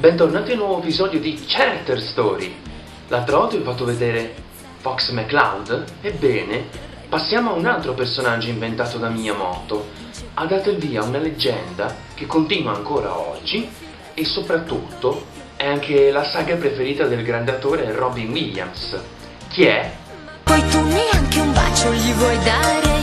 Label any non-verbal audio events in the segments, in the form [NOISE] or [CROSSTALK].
bentornati a un nuovo episodio di Character Story. L'altra volta vi ho fatto vedere Fox McCloud, ebbene, passiamo a un altro personaggio inventato da Miyamoto. Ha dato il via a una leggenda che continua ancora oggi e soprattutto è anche la saga preferita del grande attore Robin Williams. Chi è? Poi tu neanche un bacio gli vuoi dare,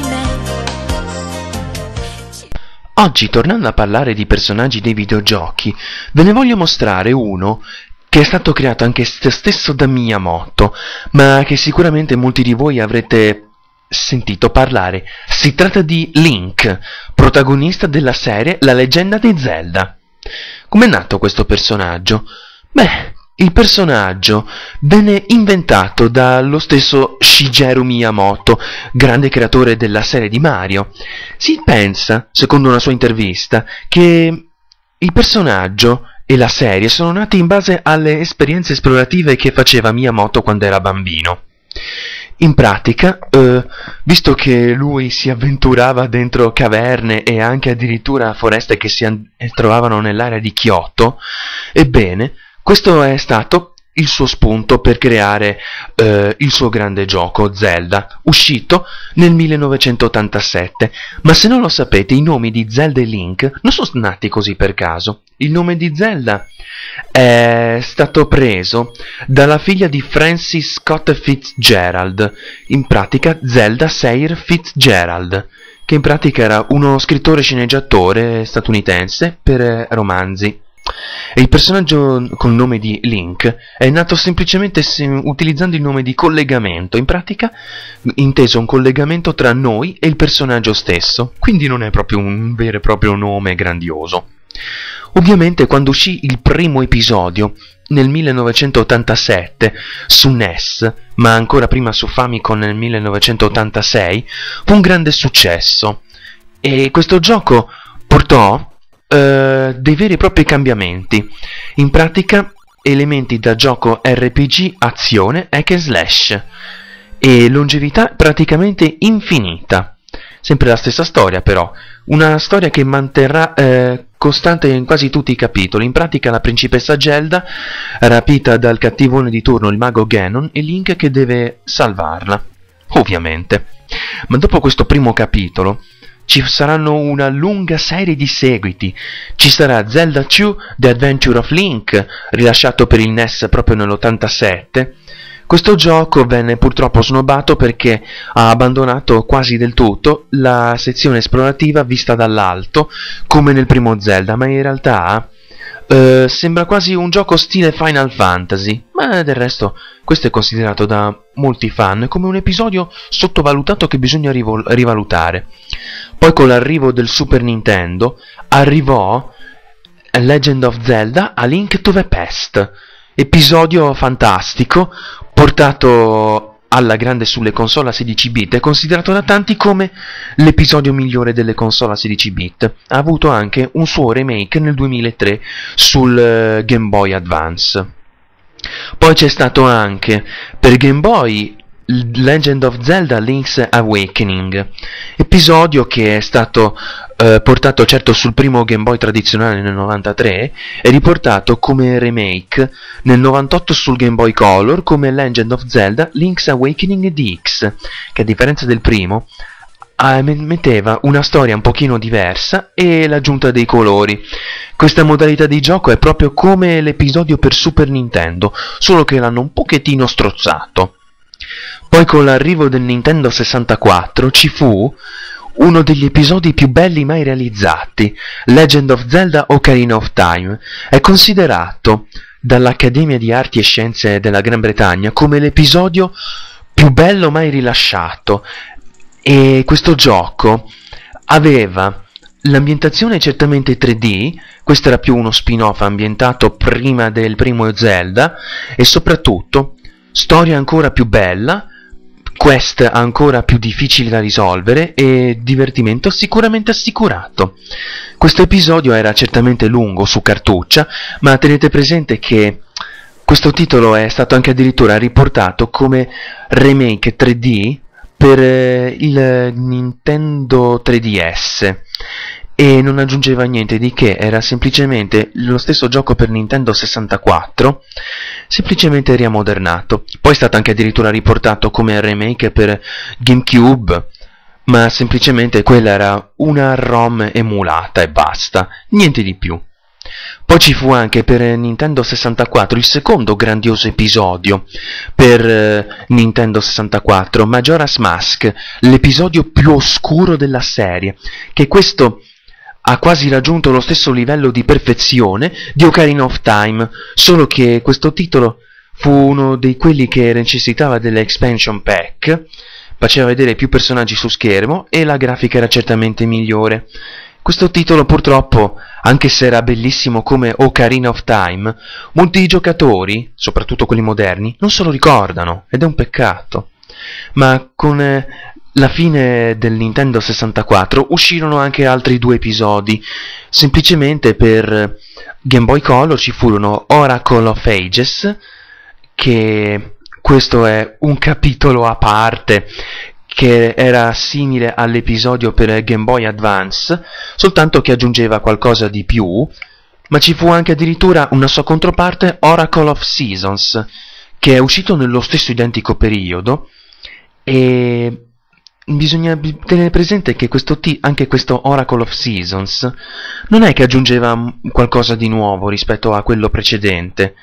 Oggi, tornando a parlare di personaggi dei videogiochi, ve ne voglio mostrare uno che è stato creato anche stesso da Miyamoto, ma che sicuramente molti di voi avrete sentito parlare. Si tratta di Link, protagonista della serie La leggenda di Zelda. Com'è nato questo personaggio? Beh, il personaggio venne inventato dallo stesso Shigeru Miyamoto, grande creatore della serie di Mario. Si pensa, secondo una sua intervista, che il personaggio e la serie sono nati in base alle esperienze esplorative che faceva Miyamoto quando era bambino. In pratica, eh, visto che lui si avventurava dentro caverne e anche addirittura foreste che si trovavano nell'area di Kyoto, ebbene, questo è stato il suo spunto per creare eh, il suo grande gioco Zelda, uscito nel 1987. Ma se non lo sapete, i nomi di Zelda e Link non sono nati così per caso. Il nome di Zelda è stato preso dalla figlia di Francis Scott Fitzgerald, in pratica Zelda Sayre Fitzgerald, che in pratica era uno scrittore sceneggiatore statunitense per romanzi. E il personaggio col nome di Link è nato semplicemente utilizzando il nome di collegamento, in pratica inteso un collegamento tra noi e il personaggio stesso, quindi non è proprio un vero e proprio nome grandioso. Ovviamente quando uscì il primo episodio nel 1987 su NES, ma ancora prima su Famicom nel 1986, fu un grande successo. E questo gioco portò eh, dei veri e propri cambiamenti. In pratica, elementi da gioco RPG, azione, hack and slash e longevità praticamente infinita. Sempre la stessa storia però, una storia che manterrà eh, costante in quasi tutti i capitoli. In pratica la principessa Gelda, rapita dal cattivone di turno il mago Ganon, e Link che deve salvarla. Ovviamente. Ma dopo questo primo capitolo, ci saranno una lunga serie di seguiti. Ci sarà Zelda 2 The Adventure of Link, rilasciato per il NES proprio nell'87. Questo gioco venne purtroppo snobbato perché ha abbandonato quasi del tutto la sezione esplorativa vista dall'alto, come nel primo Zelda, ma in realtà eh, sembra quasi un gioco stile Final Fantasy, ma del resto questo è considerato da molti fan come un episodio sottovalutato che bisogna rivalutare. Poi con l'arrivo del Super Nintendo arrivò Legend of Zelda A Link to the Past, episodio fantastico portato alla grande sulle console a 16 bit è considerato da tanti come l'episodio migliore delle console a 16 bit. Ha avuto anche un suo remake nel 2003 sul uh, Game Boy Advance. Poi c'è stato anche per Game Boy Legend of Zelda Link's Awakening, episodio che è stato eh, portato certo sul primo Game Boy tradizionale nel 93 e riportato come remake nel 98 sul Game Boy Color come Legend of Zelda Link's Awakening DX, che a differenza del primo metteva una storia un pochino diversa e l'aggiunta dei colori. Questa modalità di gioco è proprio come l'episodio per Super Nintendo, solo che l'hanno un pochettino strozzato. Poi con l'arrivo del Nintendo 64 ci fu uno degli episodi più belli mai realizzati, Legend of Zelda Ocarina of Time, è considerato dall'Accademia di Arti e Scienze della Gran Bretagna come l'episodio più bello mai rilasciato. E questo gioco aveva l'ambientazione certamente 3D, questo era più uno spin-off ambientato prima del primo Zelda e soprattutto storia ancora più bella, quest ancora più difficili da risolvere e divertimento sicuramente assicurato. Questo episodio era certamente lungo su cartuccia, ma tenete presente che questo titolo è stato anche addirittura riportato come remake 3D per eh, il Nintendo 3DS e non aggiungeva niente di che, era semplicemente lo stesso gioco per Nintendo 64, semplicemente riamodernato. Poi è stato anche addirittura riportato come remake per GameCube, ma semplicemente quella era una ROM emulata e basta, niente di più. Poi ci fu anche per Nintendo 64 il secondo grandioso episodio per eh, Nintendo 64, Majora's Mask, l'episodio più oscuro della serie, che questo ha quasi raggiunto lo stesso livello di perfezione di Ocarina of Time, solo che questo titolo fu uno di quelli che necessitava dell'expansion pack, faceva vedere più personaggi su schermo e la grafica era certamente migliore. Questo titolo purtroppo, anche se era bellissimo come Ocarina of Time, molti giocatori, soprattutto quelli moderni, non se lo ricordano ed è un peccato. Ma con eh, la fine del Nintendo 64 uscirono anche altri due episodi. Semplicemente per Game Boy Color ci furono Oracle of Ages, che questo è un capitolo a parte che era simile all'episodio per Game Boy Advance, soltanto che aggiungeva qualcosa di più, ma ci fu anche addirittura una sua controparte Oracle of Seasons, che è uscito nello stesso identico periodo e bisogna tenere presente che questo T, anche questo Oracle of Seasons non è che aggiungeva qualcosa di nuovo rispetto a quello precedente,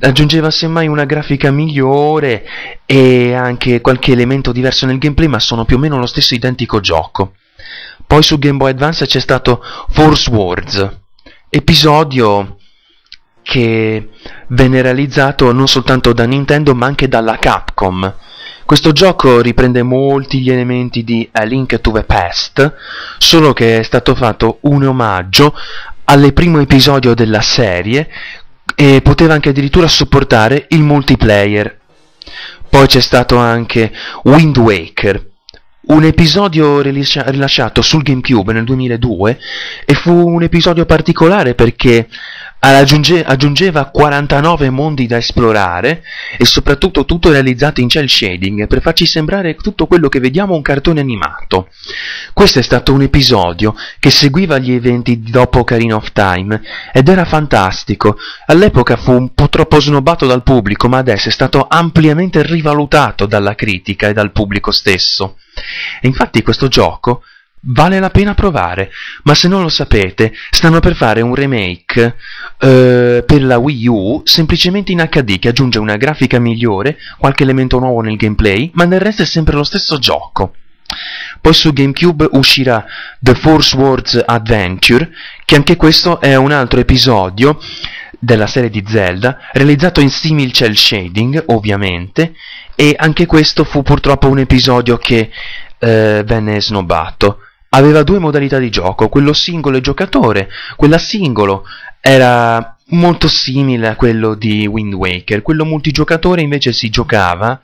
aggiungeva semmai una grafica migliore e anche qualche elemento diverso nel gameplay, ma sono più o meno lo stesso identico gioco. Poi su Game Boy Advance c'è stato Force Wars, episodio che venne realizzato non soltanto da Nintendo ma anche dalla Capcom. Questo gioco riprende molti gli elementi di A Link to the Past, solo che è stato fatto un omaggio al primo episodio della serie e poteva anche addirittura supportare il multiplayer. Poi c'è stato anche Wind Waker, un episodio rilasciato sul GameCube nel 2002 e fu un episodio particolare perché Aggiunge, aggiungeva 49 mondi da esplorare e soprattutto tutto realizzato in cel shading per farci sembrare tutto quello che vediamo un cartone animato. Questo è stato un episodio che seguiva gli eventi dopo Ocarina of Time ed era fantastico. All'epoca fu un po' troppo snobbato dal pubblico, ma adesso è stato ampiamente rivalutato dalla critica e dal pubblico stesso. E infatti questo gioco Vale la pena provare, ma se non lo sapete, stanno per fare un remake eh, per la Wii U semplicemente in HD che aggiunge una grafica migliore, qualche elemento nuovo nel gameplay, ma nel resto è sempre lo stesso gioco. Poi su GameCube uscirà The Force Wars Adventure, che anche questo è un altro episodio della serie di Zelda, realizzato in simil cel shading, ovviamente, e anche questo fu purtroppo un episodio che eh, venne snobbato aveva due modalità di gioco, quello singolo e giocatore. Quella singolo era molto simile a quello di Wind Waker, quello multigiocatore invece si giocava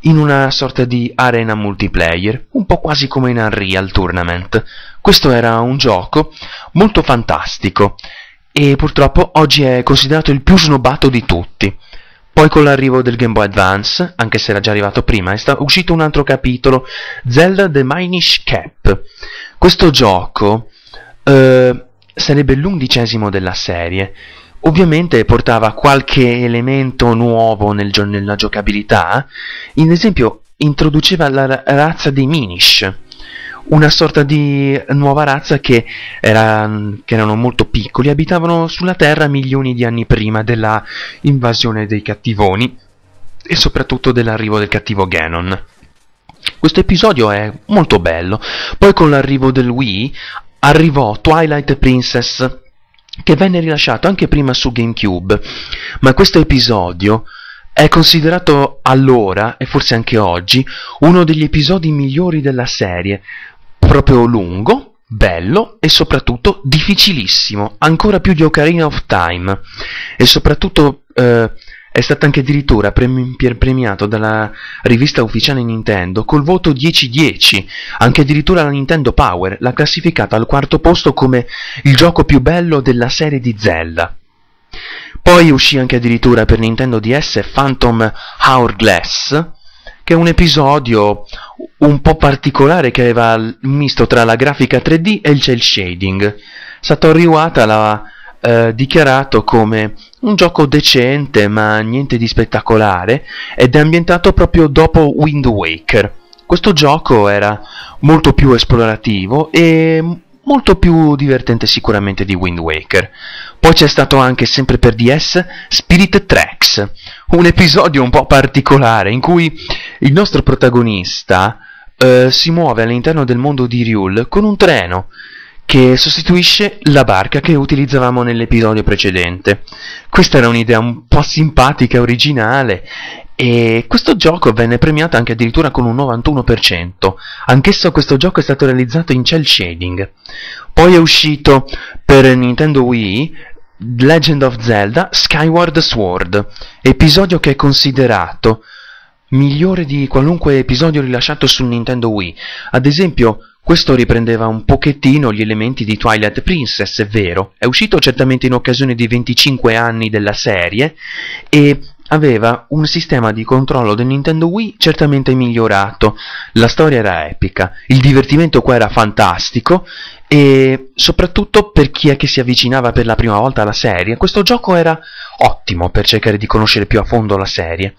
in una sorta di arena multiplayer, un po' quasi come in Unreal Tournament. Questo era un gioco molto fantastico e purtroppo oggi è considerato il più snobbato di tutti. Poi con l'arrivo del Game Boy Advance, anche se era già arrivato prima, è uscito un altro capitolo, Zelda The Minish Cap. Questo gioco eh, sarebbe l'undicesimo della serie. Ovviamente portava qualche elemento nuovo nel, nella giocabilità. In esempio, introduceva la razza dei Minish una sorta di nuova razza che, era, che erano molto piccoli, abitavano sulla Terra milioni di anni prima della invasione dei cattivoni e soprattutto dell'arrivo del cattivo Ganon. Questo episodio è molto bello. Poi con l'arrivo del Wii arrivò Twilight Princess che venne rilasciato anche prima su GameCube, ma questo episodio è considerato allora, e forse anche oggi, uno degli episodi migliori della serie, proprio lungo, bello e soprattutto difficilissimo, ancora più di Ocarina of Time. E soprattutto eh, è stato anche addirittura premiato dalla rivista ufficiale Nintendo col voto 10-10, anche addirittura la Nintendo Power l'ha classificata al quarto posto come il gioco più bello della serie di Zelda. Poi uscì anche addirittura per Nintendo DS Phantom Hourglass, che è un episodio un po' particolare che aveva un misto tra la grafica 3D e il cel shading. Satoru Iwata l'ha eh, dichiarato come un gioco decente ma niente di spettacolare ed è ambientato proprio dopo Wind Waker. Questo gioco era molto più esplorativo e molto più divertente sicuramente di Wind Waker. Poi c'è stato anche sempre per DS Spirit Tracks, un episodio un po' particolare in cui il nostro protagonista eh, si muove all'interno del mondo di Ryul con un treno che sostituisce la barca che utilizzavamo nell'episodio precedente. Questa era un'idea un po' simpatica originale e questo gioco venne premiato anche addirittura con un 91%. Anch'esso questo gioco è stato realizzato in cel shading. Poi è uscito per Nintendo Wii Legend of Zelda Skyward Sword, episodio che è considerato migliore di qualunque episodio rilasciato su Nintendo Wii. Ad esempio, questo riprendeva un pochettino gli elementi di Twilight Princess, è vero, è uscito certamente in occasione dei 25 anni della serie e aveva un sistema di controllo del Nintendo Wii certamente migliorato, la storia era epica, il divertimento qua era fantastico e soprattutto per chi è che si avvicinava per la prima volta alla serie, questo gioco era ottimo per cercare di conoscere più a fondo la serie.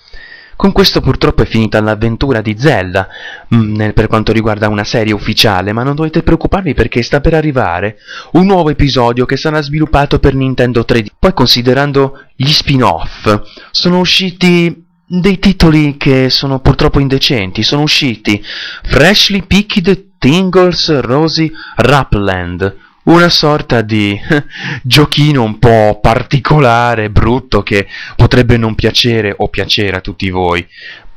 Con questo purtroppo è finita l'avventura di Zelda mh, mm, per quanto riguarda una serie ufficiale, ma non dovete preoccuparvi perché sta per arrivare un nuovo episodio che sarà sviluppato per Nintendo 3D. Poi considerando gli spin-off, sono usciti dei titoli che sono purtroppo indecenti, sono usciti Freshly Picked Tingles Rosy Rapland, una sorta di [LAUGHS] giochino un po' particolare, brutto, che potrebbe non piacere o piacere a tutti voi.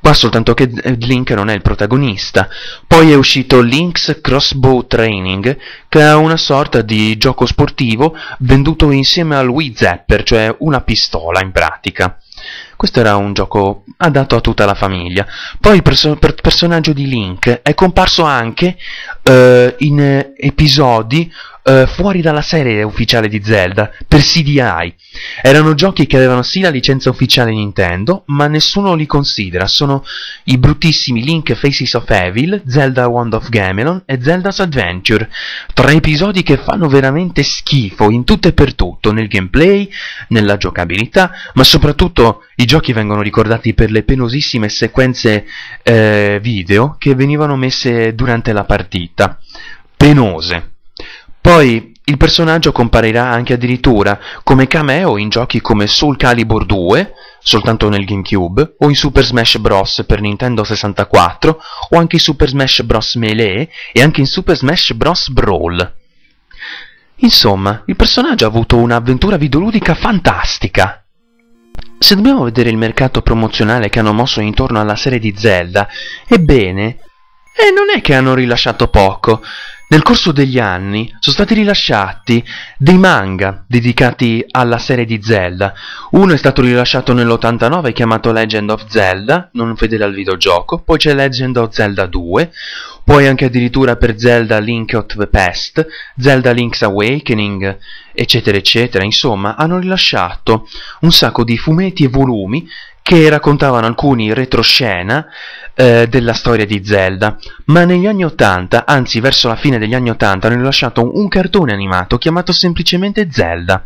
Qua soltanto che Link non è il protagonista. Poi è uscito Link's Crossbow Training, che è una sorta di gioco sportivo venduto insieme al Wii Zapper, cioè una pistola in pratica. Questo era un gioco adatto a tutta la famiglia. Poi il perso- per- personaggio di Link è comparso anche uh, in episodi uh, fuori dalla serie ufficiale di Zelda, per CDI. Erano giochi che avevano sì la licenza ufficiale Nintendo, ma nessuno li considera. Sono i bruttissimi Link Faces of Evil, Zelda Wand of Gamelon e Zelda's Adventure. Tre episodi che fanno veramente schifo in tutto e per tutto, nel gameplay, nella giocabilità, ma soprattutto i giochi vengono ricordati per le penosissime sequenze eh, video che venivano messe durante la partita. Penose. Poi il personaggio comparirà anche addirittura come cameo in giochi come Soul Calibur 2, soltanto nel GameCube, o in Super Smash Bros. per Nintendo 64, o anche in Super Smash Bros. Melee e anche in Super Smash Bros. Brawl. Insomma, il personaggio ha avuto un'avventura videoludica fantastica. Se dobbiamo vedere il mercato promozionale che hanno mosso intorno alla serie di Zelda, ebbene, eh, non è che hanno rilasciato poco. Nel corso degli anni sono stati rilasciati dei manga dedicati alla serie di Zelda. Uno è stato rilasciato nell'89 chiamato Legend of Zelda, non fedele al videogioco, poi c'è Legend of Zelda 2, poi anche addirittura per Zelda Link of the Past, Zelda Link's Awakening, eccetera eccetera. Insomma, hanno rilasciato un sacco di fumetti e volumi che raccontavano alcuni retroscena eh, della storia di Zelda, ma negli anni 80, anzi verso la fine degli anni 80, hanno rilasciato un, cartone animato chiamato semplicemente Zelda,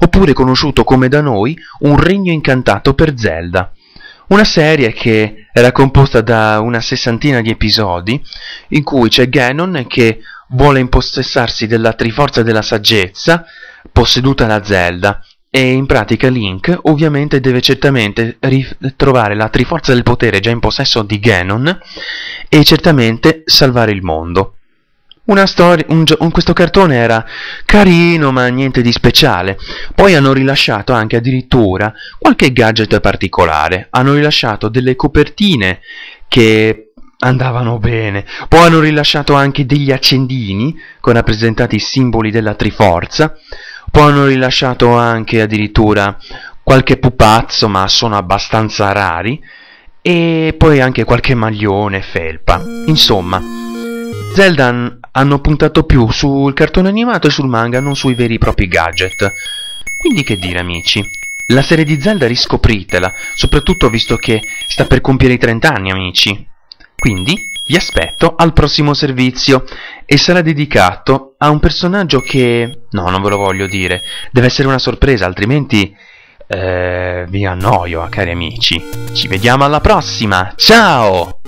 oppure conosciuto come da noi un regno incantato per Zelda. Una serie che era composta da una sessantina di episodi, in cui c'è Ganon che vuole impossessarsi della Triforza della Saggezza, posseduta da Zelda, e in pratica Link ovviamente deve certamente ritrovare la Triforza del Potere già in possesso di Ganon e certamente salvare il mondo. Storia, un, un, questo cartone era carino ma niente di speciale. Poi hanno rilasciato anche addirittura qualche gadget particolare. Hanno rilasciato delle copertine che andavano bene. Poi hanno rilasciato anche degli accendini con rappresentati i simboli della Triforza. Poi hanno rilasciato anche addirittura qualche pupazzo, ma sono abbastanza rari, e poi anche qualche maglione, felpa. Insomma, Zelda hanno puntato più sul cartone animato e sul manga, non sui veri e propri gadget. Quindi che dire amici? La serie di Zelda riscopritela, soprattutto visto che sta per compiere i 30 anni, amici. Quindi vi aspetto al prossimo servizio e sarà dedicato a un personaggio che... no, non ve lo voglio dire, deve essere una sorpresa, altrimenti eh, vi annoio, cari amici. Ci vediamo alla prossima, ciao!